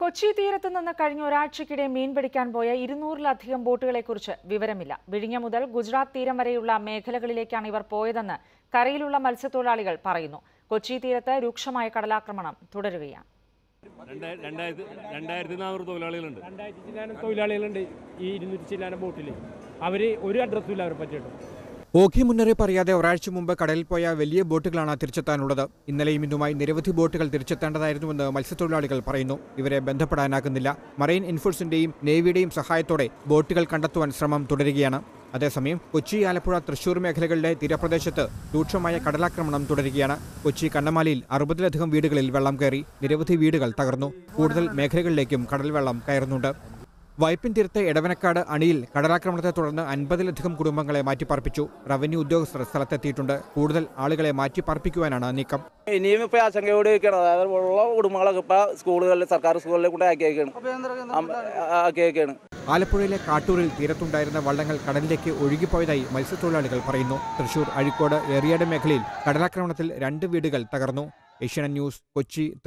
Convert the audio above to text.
കൊച്ചി തീരത്ത് നിന്ന് കഴിഞ്ഞ ഒരാഴ്ചക്കിടെ മീൻ പിടിക്കാൻ പോയ ഇരുന്നൂറിലധികം ബോട്ടുകളെക്കുറിച്ച് വിവരമില്ല. വിഴിഞ്ഞ മുതൽ ഗുജറാത്ത് തീരം വരെയുള്ള മേഖലകളിലേക്കാണ് ഇവർ പോയതെന്ന് കരയിലുള്ള മത്സ്യത്തൊഴിലാളികൾ പറയുന്നു. കൊച്ചി തീരത്ത് രൂക്ഷമായ കടലാക്രമണം തുടരുകയാണ്. തൊഴിലാളികളുണ്ട്. തൊഴിലാളികളുണ്ട് ഈ ഇരുന്നൂറ്റി ചില്ലാനം ബോട്ടിൽ അവർ ഒരു അഡ്രസ്സും ഇല്ല അവരെ പറ്റിയിട്ട്. ഓഖി മുന്നറിയിപ്പ് അറിയാതെ ഒരാഴ്ച മുമ്പ് കടലിൽ പോയ വലിയ ബോട്ടുകളാണ് തിരിച്ചെത്താനുള്ളത്. ഇന്നലെയും ഇന്നുമായി നിരവധി ബോട്ടുകൾ തിരിച്ചെത്തേണ്ടതായിരുന്നുവെന്ന് മത്സ്യത്തൊഴിലാളികൾ പറയുന്നു. ഇവരെ ബന്ധപ്പെടാനാകുന്നില്ല. മറൈൻ എൻഫോഴ്സിന്റെയും നേവിയുടെയും സഹായത്തോടെ ബോട്ടുകൾ കണ്ടെത്തുവാൻ ശ്രമം തുടരുകയാണ്. അതേസമയം കൊച്ചി ആലപ്പുഴ തൃശൂർ മേഖലകളിലെ തീരപ്രദേശത്ത് രൂക്ഷമായ കടലാക്രമണം തുടരുകയാണ്. കൊച്ചി കണ്ണമാലിയിൽ അറുപതിലധികം വീടുകളിൽ വെള്ളം കയറി നിരവധി വീടുകൾ തകർന്നു. കൂടുതൽ മേഖലകളിലേക്കും കടൽവെള്ളം കയറുന്നുണ്ട്. വൈപ്പിൻ തീരത്തെ എടവനക്കാട് അണിയിൽ കടലാക്രമണത്തെ തുടർന്ന് അൻപതിലധികം കുടുംബങ്ങളെ മാറ്റിപ്പാർപ്പിച്ചു. റവന്യൂ ഉദ്യോഗസ്ഥർ സ്ഥലത്തെത്തിയിട്ടുണ്ട്. കൂടുതൽ ആളുകളെ മാറ്റിപ്പാർപ്പിക്കുവാനാണ് നീക്കം. ഇനിയും ഇപ്പൊ ആശങ്കയോട് ഇരിക്കണം അതായത് ഉള്ള കുടുംബങ്ങളൊക്കെ ഇപ്പൊ സ്കൂളുകളിൽ സർക്കാർ സ്കൂളുകളിൽ കൂടെ ആക്കിയേക്കാണ്. ആക്കിയേക്കാണ്. ആലപ്പുഴയിലെ കാട്ടൂരിൽ തീരത്തുണ്ടായിരുന്ന വള്ളങ്ങൾ കടലിലേക്ക് ഒഴുകിപ്പോയതായി മത്സ്യത്തൊഴിലാളികൾ പറയുന്നു. തൃശൂർ അഴിക്കോട് ഏറിയാട് മേഖലയിൽ കടലാക്രമണത്തിൽ രണ്ട് വീടുകൾ തകർന്നു. ഏഷ്യാനെറ്റ് ന്യൂസ് കൊച്ചി തൃശൂർ.